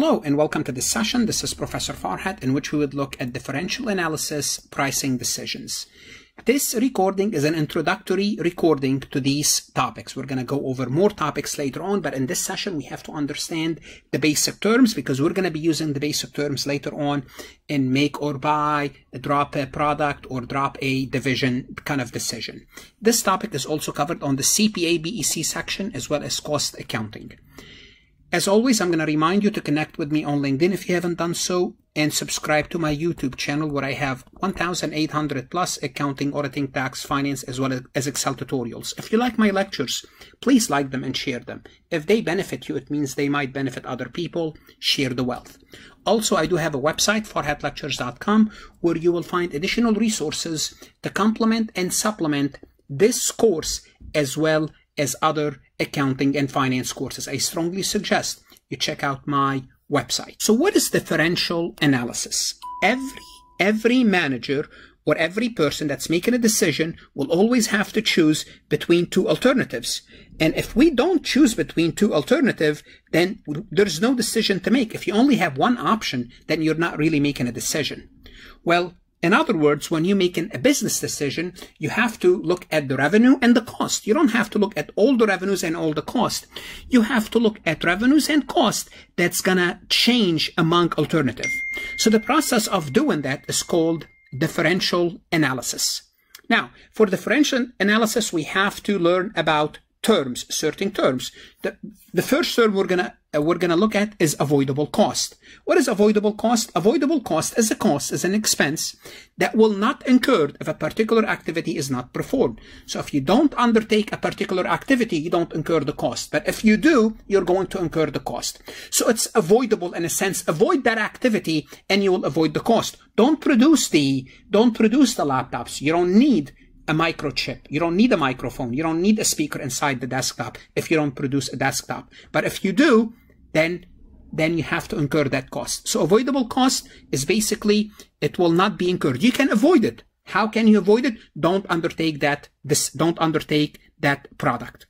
Hello and welcome to this session. This is Professor Farhat in which we would look at differential analysis pricing decisions. This recording is an introductory recording to these topics. We're going to go over more topics later on, but in this session we have to understand the basic terms because we're going to be using the basic terms later on in make or buy, drop a product or drop a division kind of decision. This topic is also covered on the CPA BEC section as well as cost accounting. As always, I'm going to remind you to connect with me on LinkedIn if you haven't done so and subscribe to my YouTube channel where I have 1,800 plus accounting, auditing, tax, finance, as well as Excel tutorials. If you like my lectures, please like them and share them. If they benefit you, it means they might benefit other people. Share the wealth. Also, I do have a website, farhatlectures.com, where you will find additional resources to complement and supplement this course as well as other accounting and finance courses. I strongly suggest you check out my website. So what is differential analysis? Every, every manager or every person that's making a decision will always have to choose between two alternatives. And if we don't choose between two alternatives, then there's no decision to make. If you only have one option, then you're not really making a decision. Well, in other words, when you're making a business decision, you have to look at the revenue and the cost. You don't have to look at all the revenues and all the cost. You have to look at revenues and cost that's gonna change among alternative. So the process of doing that is called differential analysis. Now, for differential analysis, we have to learn about terms, certain terms. The, the first term we're gonna uh, we're gonna look at is avoidable cost. What is avoidable cost? Avoidable cost is a cost, is an expense that will not incur if a particular activity is not performed. So if you don't undertake a particular activity, you don't incur the cost. But if you do, you're going to incur the cost. So it's avoidable in a sense. Avoid that activity and you will avoid the cost. Don't produce the don't produce the laptops. You don't need a microchip. You don't need a microphone. You don't need a speaker inside the desktop if you don't produce a desktop. But if you do, then then you have to incur that cost. So avoidable cost is basically it will not be incurred. You can avoid it. How can you avoid it? Don't undertake that this don't undertake that product.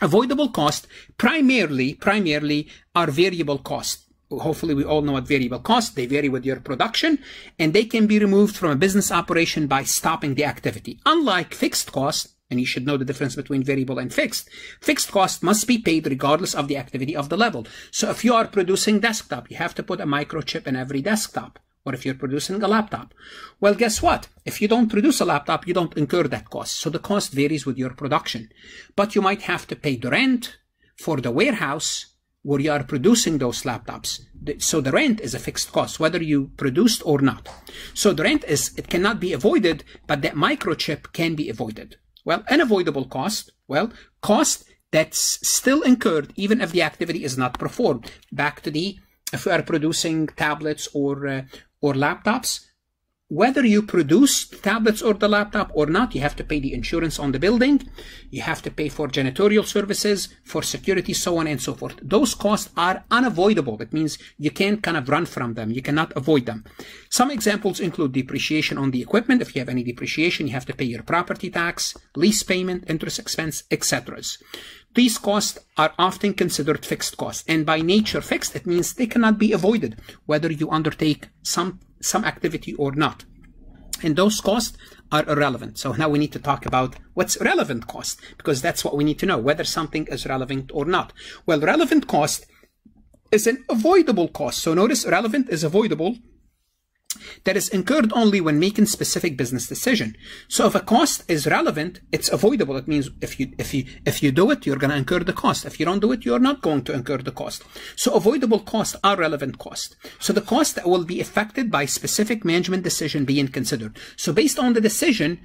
Avoidable cost primarily primarily are variable costs hopefully we all know what variable costs. They vary with your production and they can be removed from a business operation by stopping the activity. Unlike fixed cost, and you should know the difference between variable and fixed. Fixed cost must be paid regardless of the activity of the level. So if you are producing desktop, you have to put a microchip in every desktop. Or if you're producing a laptop. Well, guess what? If you don't produce a laptop, you don't incur that cost. So the cost varies with your production. But you might have to pay the rent for the warehouse where you are producing those laptops. So the rent is a fixed cost, whether you produced or not. So the rent is, it cannot be avoided, but that microchip can be avoided. Well, unavoidable cost, well, cost that's still incurred even if the activity is not performed. Back to the, if we are producing tablets or, uh, or laptops, whether you produce tablets or the laptop or not, you have to pay the insurance on the building. You have to pay for janitorial services, for security, so on and so forth. Those costs are unavoidable. It means you can't kind of run from them. You cannot avoid them. Some examples include depreciation on the equipment. If you have any depreciation, you have to pay your property tax, lease payment, interest expense, etc. These costs are often considered fixed costs, and by nature fixed, it means they cannot be avoided, whether you undertake some some activity or not. And those costs are irrelevant. So now we need to talk about what's relevant cost, because that's what we need to know, whether something is relevant or not. Well, relevant cost is an avoidable cost. So notice relevant is avoidable that is incurred only when making specific business decision. So if a cost is relevant, it's avoidable. It means if you if you if you do it, you're going to incur the cost. If you don't do it, you're not going to incur the cost. So avoidable costs are relevant costs. So the cost that will be affected by specific management decision being considered. So based on the decision,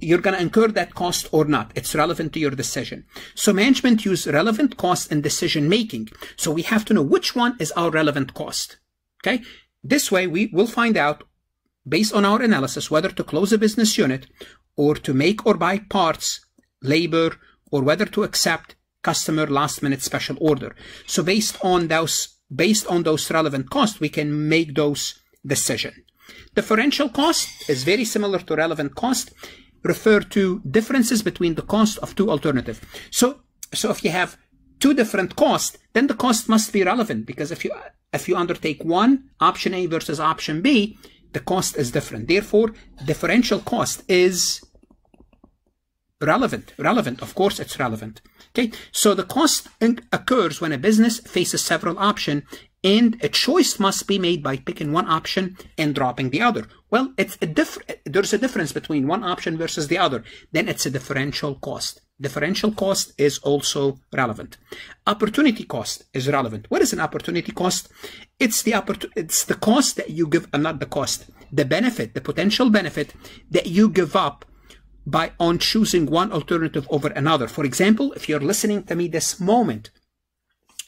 you're going to incur that cost or not. It's relevant to your decision. So management use relevant cost in decision making. So we have to know which one is our relevant cost. Okay. This way, we will find out, based on our analysis, whether to close a business unit or to make or buy parts, labor, or whether to accept customer last minute special order. So based on those, based on those relevant costs, we can make those decision. Differential cost is very similar to relevant cost, refer to differences between the cost of two alternatives. So, so if you have two different costs, then the cost must be relevant because if you if you undertake one option A versus option B, the cost is different. Therefore, differential cost is relevant. Relevant, of course, it's relevant. Okay, so the cost occurs when a business faces several options and a choice must be made by picking one option and dropping the other. Well, it's a diff there's a difference between one option versus the other. Then it's a differential cost. Differential cost is also relevant. Opportunity cost is relevant. What is an opportunity cost? It's the it's the cost that you give, uh, not the cost, the benefit, the potential benefit that you give up by on choosing one alternative over another. For example, if you're listening to me this moment,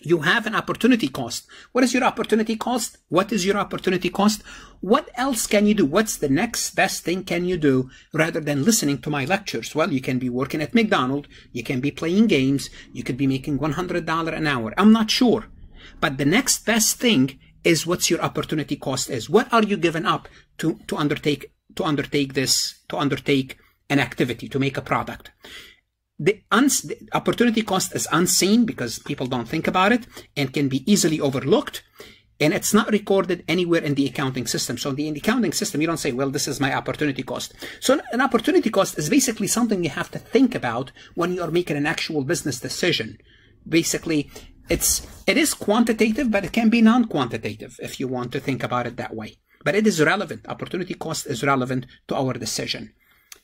you have an opportunity cost. What is your opportunity cost? What is your opportunity cost? What else can you do? What's the next best thing can you do rather than listening to my lectures? Well, you can be working at McDonald's. You can be playing games. You could be making $100 an hour. I'm not sure. But the next best thing is what's your opportunity cost is. What are you giving up to, to undertake, to undertake this, to undertake an activity, to make a product? The, opportunity cost is unseen because people don't think about it and can be easily overlooked. And it's not recorded anywhere in the accounting system. So in the, in the accounting system, you don't say, well, this is my opportunity cost. So an opportunity cost is basically something you have to think about when you are making an actual business decision. Basically, it's, it is quantitative, but it can be non-quantitative if you want to think about it that way. But it is relevant. Opportunity cost is relevant to our decision.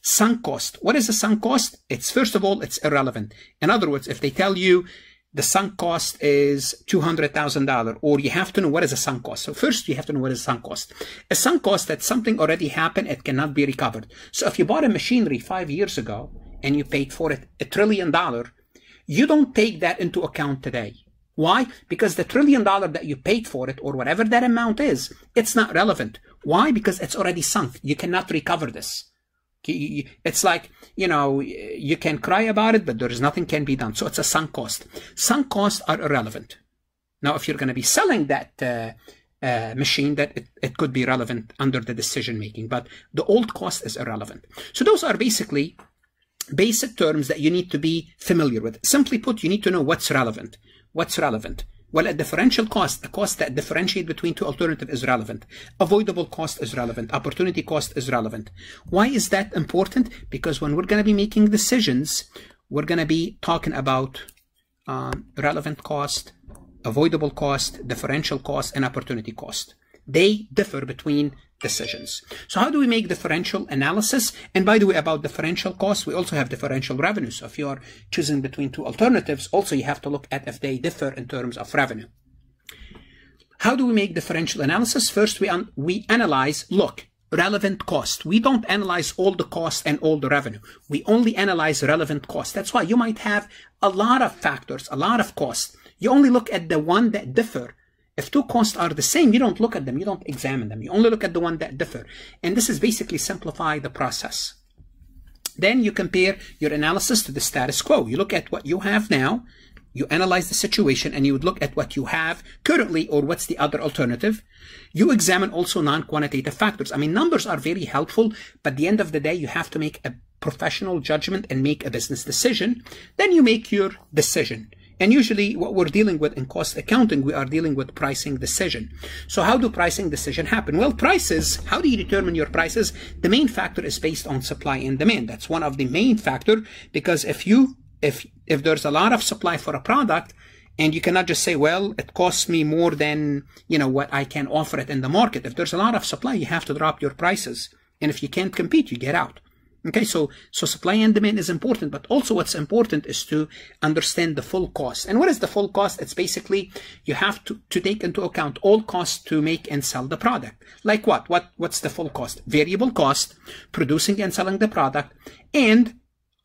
Sunk cost. What is the sunk cost? It's first of all, it's irrelevant. In other words, if they tell you the sunk cost is $200,000 or you have to know what is a sunk cost. So first you have to know what is a sunk cost. A sunk cost that something already happened, it cannot be recovered. So if you bought a machinery five years ago and you paid for it a trillion dollar, you don't take that into account today. Why? Because the trillion dollar that you paid for it or whatever that amount is, it's not relevant. Why? Because it's already sunk. You cannot recover this. It's like, you know, you can cry about it, but there is nothing can be done. So it's a sunk cost. Sunk costs are irrelevant. Now, if you're going to be selling that uh, uh, machine, that it, it could be relevant under the decision making, but the old cost is irrelevant. So those are basically basic terms that you need to be familiar with. Simply put, you need to know what's relevant. What's relevant? Well, a differential cost, a cost that differentiate between two alternatives is relevant. Avoidable cost is relevant. Opportunity cost is relevant. Why is that important? Because when we're going to be making decisions, we're going to be talking about um, relevant cost, avoidable cost, differential cost, and opportunity cost. They differ between decisions. So how do we make differential analysis? And by the way, about differential costs, we also have differential revenue. So if you're choosing between two alternatives, also you have to look at if they differ in terms of revenue. How do we make differential analysis? First, we, we analyze, look, relevant cost. We don't analyze all the cost and all the revenue. We only analyze relevant cost. That's why you might have a lot of factors, a lot of costs. You only look at the one that differ if two costs are the same, you don't look at them, you don't examine them. You only look at the one that differ. And this is basically simplify the process. Then you compare your analysis to the status quo. You look at what you have now, you analyze the situation, and you would look at what you have currently or what's the other alternative. You examine also non-quantitative factors. I mean, numbers are very helpful, but at the end of the day, you have to make a professional judgment and make a business decision. Then you make your decision. And usually what we're dealing with in cost accounting, we are dealing with pricing decision. So how do pricing decision happen? Well, prices, how do you determine your prices? The main factor is based on supply and demand. That's one of the main factor because if you, if, if there's a lot of supply for a product, and you cannot just say, well, it costs me more than, you know, what I can offer it in the market. If there's a lot of supply, you have to drop your prices. And if you can't compete, you get out. Okay, so, so supply and demand is important, but also what's important is to understand the full cost. And what is the full cost? It's basically you have to, to take into account all costs to make and sell the product. Like what? What what's the full cost? Variable cost, producing and selling the product, and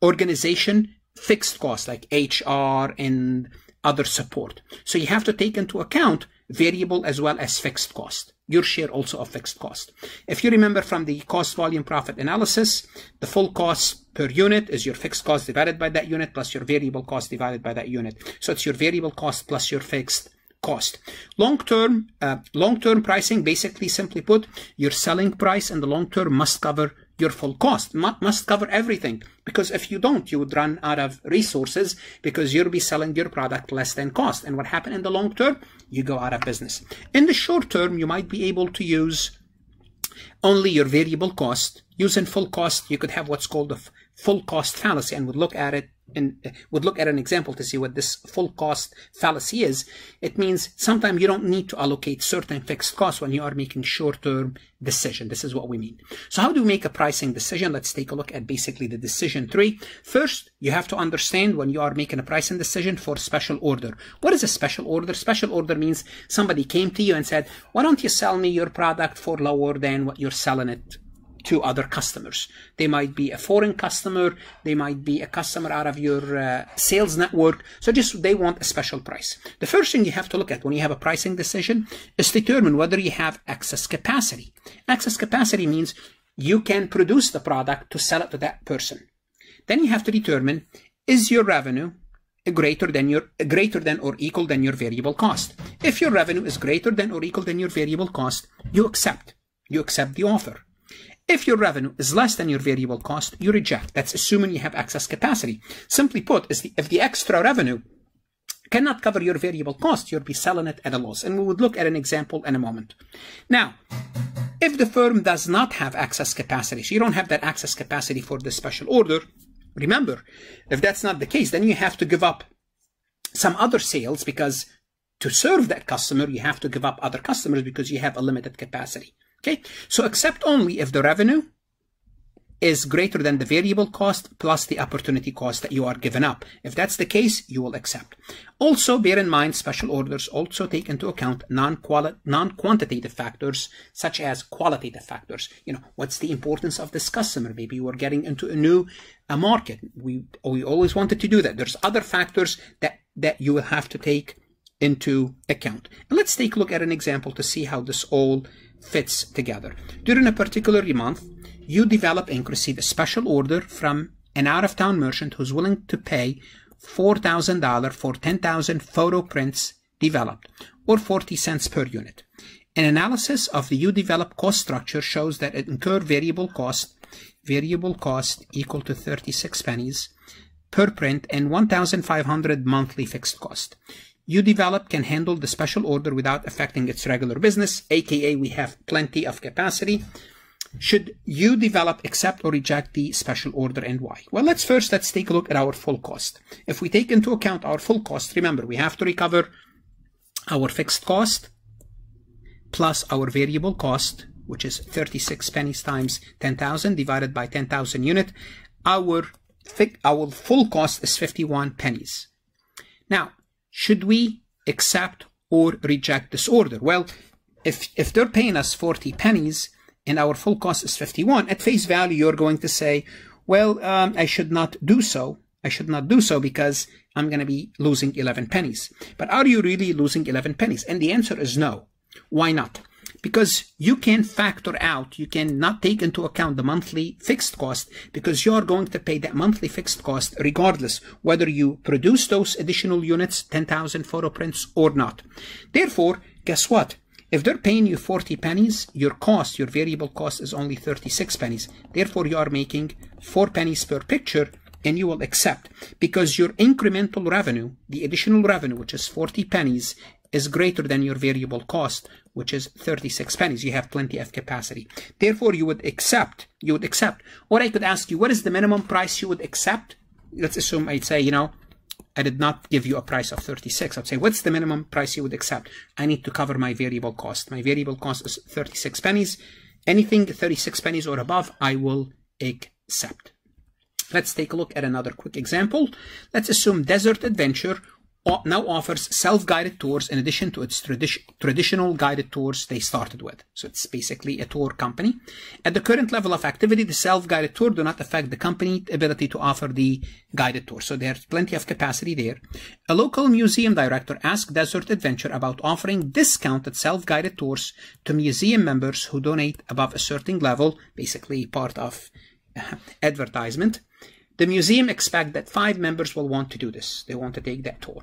organization fixed costs like HR and other support. So you have to take into account variable as well as fixed cost your share also of fixed cost. If you remember from the cost volume profit analysis, the full cost per unit is your fixed cost divided by that unit plus your variable cost divided by that unit. So it's your variable cost plus your fixed cost. Long-term, uh, long-term pricing, basically simply put, your selling price in the long term must cover your full cost, must cover everything. Because if you don't, you would run out of resources because you'll be selling your product less than cost. And what happened in the long term? You go out of business. In the short term, you might be able to use only your variable cost. Using full cost, you could have what's called a full cost fallacy and would look at it and would look at an example to see what this full cost fallacy is, it means sometimes you don't need to allocate certain fixed costs when you are making short-term decision. This is what we mean. So how do we make a pricing decision? Let's take a look at basically the decision tree. First, you have to understand when you are making a pricing decision for special order. What is a special order? Special order means somebody came to you and said, why don't you sell me your product for lower than what you're selling it to other customers. They might be a foreign customer, they might be a customer out of your uh, sales network. So just they want a special price. The first thing you have to look at when you have a pricing decision is determine whether you have excess capacity. Excess capacity means you can produce the product to sell it to that person. Then you have to determine is your revenue greater than your greater than or equal than your variable cost. If your revenue is greater than or equal than your variable cost, you accept. You accept the offer. If your revenue is less than your variable cost, you reject. That's assuming you have excess capacity. Simply put, is the, if the extra revenue cannot cover your variable cost, you'll be selling it at a loss. And we would look at an example in a moment. Now, if the firm does not have excess capacity, so you don't have that excess capacity for the special order, remember, if that's not the case, then you have to give up some other sales because to serve that customer, you have to give up other customers because you have a limited capacity. Okay, so accept only if the revenue is greater than the variable cost plus the opportunity cost that you are given up. If that's the case, you will accept. Also, bear in mind special orders also take into account non-quantitative factors such as qualitative factors. You know, what's the importance of this customer? Maybe you are getting into a new a market. We, we always wanted to do that. There's other factors that, that you will have to take into account. And let's take a look at an example to see how this all fits together. During a particular month, UDevelop and receive a special order from an out-of-town merchant who's willing to pay $4,000 for 10,000 photo prints developed, or 40 cents per unit. An analysis of the U-developed cost structure shows that it incurred variable cost, variable cost equal to 36 pennies per print and 1,500 monthly fixed cost. UDevelop can handle the special order without affecting its regular business, aka we have plenty of capacity. Should UDevelop accept or reject the special order and why? Well, let's first, let's take a look at our full cost. If we take into account our full cost, remember, we have to recover our fixed cost plus our variable cost, which is 36 pennies times 10,000 divided by 10,000 unit. Our, our full cost is 51 pennies. Now, should we accept or reject this order? Well, if, if they're paying us 40 pennies and our full cost is 51, at face value, you're going to say, well, um, I should not do so. I should not do so because I'm going to be losing 11 pennies. But are you really losing 11 pennies? And the answer is no. Why not? Because you can factor out, you cannot take into account the monthly fixed cost because you're going to pay that monthly fixed cost regardless whether you produce those additional units, 10,000 photo prints or not. Therefore, guess what? If they're paying you 40 pennies, your cost, your variable cost is only 36 pennies. Therefore, you are making 4 pennies per picture and you will accept because your incremental revenue, the additional revenue, which is 40 pennies, is greater than your variable cost, which is 36 pennies. You have plenty of capacity. Therefore, you would accept, you would accept. Or I could ask you, what is the minimum price you would accept? Let's assume I'd say, you know, I did not give you a price of 36. I'd say, what's the minimum price you would accept? I need to cover my variable cost. My variable cost is 36 pennies. Anything 36 pennies or above, I will accept. Let's take a look at another quick example. Let's assume Desert Adventure now offers self-guided tours in addition to its tradi traditional guided tours they started with. So it's basically a tour company. At the current level of activity, the self-guided tour do not affect the company's ability to offer the guided tour. So there's plenty of capacity there. A local museum director asked Desert Adventure about offering discounted self-guided tours to museum members who donate above a certain level, basically part of advertisement. The museum expect that five members will want to do this. They want to take that tour.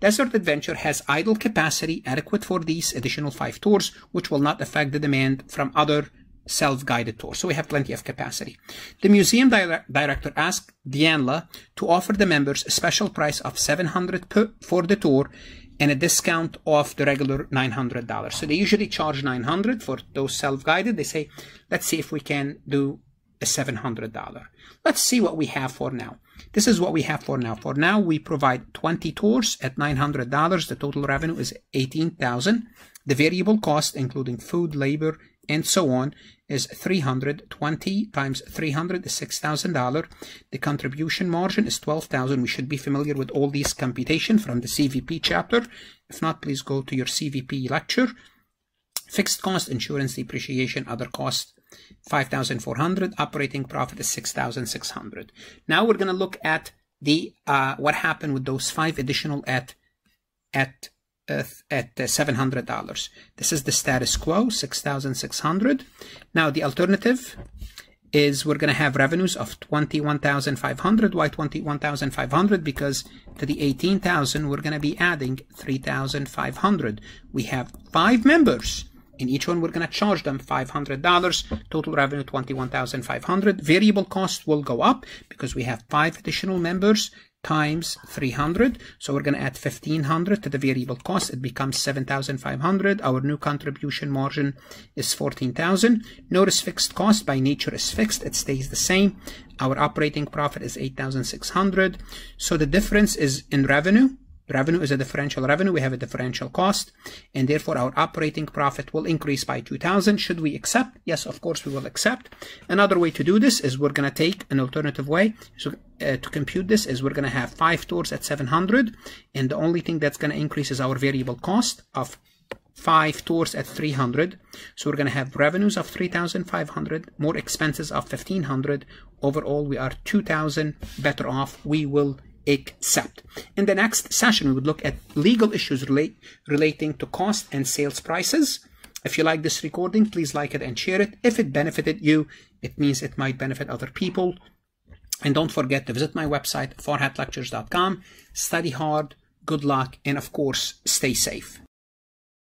Desert Adventure has idle capacity adequate for these additional five tours, which will not affect the demand from other self-guided tours. So we have plenty of capacity. The museum di director asked Dianla to offer the members a special price of 700 per, for the tour and a discount off the regular $900. So they usually charge 900 for those self-guided. They say, let's see if we can do a $700. Let's see what we have for now. This is what we have for now. For now, we provide 20 tours at $900. The total revenue is 18,000. The variable cost, including food, labor, and so on, is 320 times 300 is $6,000. The contribution margin is 12,000. We should be familiar with all these computation from the CVP chapter. If not, please go to your CVP lecture. Fixed cost, insurance, depreciation, other costs, 5,400. Operating profit is 6,600. Now we're going to look at the uh, what happened with those five additional at at uh, at $700. This is the status quo, 6,600. Now the alternative is we're going to have revenues of 21,500. Why 21,500? Because to the 18,000, we're going to be adding 3,500. We have five members. In each one, we're going to charge them $500. Total revenue, $21,500. Variable cost will go up because we have five additional members times 300. So we're going to add 1500 to the variable cost. It becomes 7,500. Our new contribution margin is 14,000. Notice fixed cost by nature is fixed. It stays the same. Our operating profit is 8,600. So the difference is in revenue Revenue is a differential revenue. We have a differential cost, and therefore our operating profit will increase by 2,000. Should we accept? Yes, of course we will accept. Another way to do this is we're going to take an alternative way. So uh, to compute this is we're going to have five tours at 700, and the only thing that's going to increase is our variable cost of five tours at 300 so we're going to have revenues of 3500 more expenses of 1500 overall we are 2000 better off we will accept. In the next session, we would look at legal issues relate, relating to cost and sales prices. If you like this recording, please like it and share it. If it benefited you, it means it might benefit other people. And don't forget to visit my website, farhatlectures.com. Study hard, good luck, and of course, stay safe.